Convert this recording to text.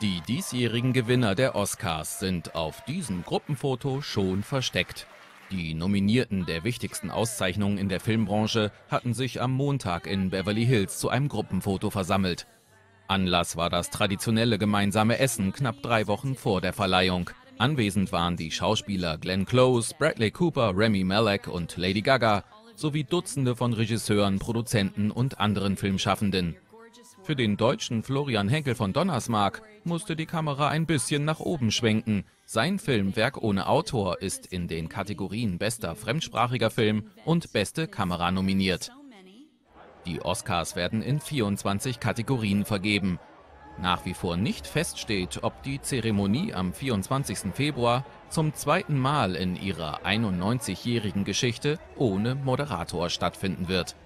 Die diesjährigen Gewinner der Oscars sind auf diesem Gruppenfoto schon versteckt. Die Nominierten der wichtigsten Auszeichnungen in der Filmbranche hatten sich am Montag in Beverly Hills zu einem Gruppenfoto versammelt. Anlass war das traditionelle gemeinsame Essen knapp drei Wochen vor der Verleihung. Anwesend waren die Schauspieler Glenn Close, Bradley Cooper, Remy Malek und Lady Gaga sowie Dutzende von Regisseuren, Produzenten und anderen Filmschaffenden. Für den Deutschen Florian Henkel von Donnersmarck musste die Kamera ein bisschen nach oben schwenken. Sein Film Werk ohne Autor ist in den Kategorien Bester fremdsprachiger Film und Beste Kamera nominiert. Die Oscars werden in 24 Kategorien vergeben. Nach wie vor nicht feststeht, ob die Zeremonie am 24. Februar zum zweiten Mal in ihrer 91-jährigen Geschichte ohne Moderator stattfinden wird.